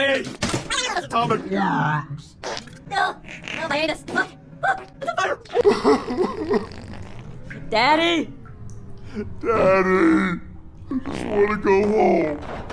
Joey! Atomic bombs! No! No, my anus! Oh, oh, The fire! Daddy! Daddy! I just want to go home.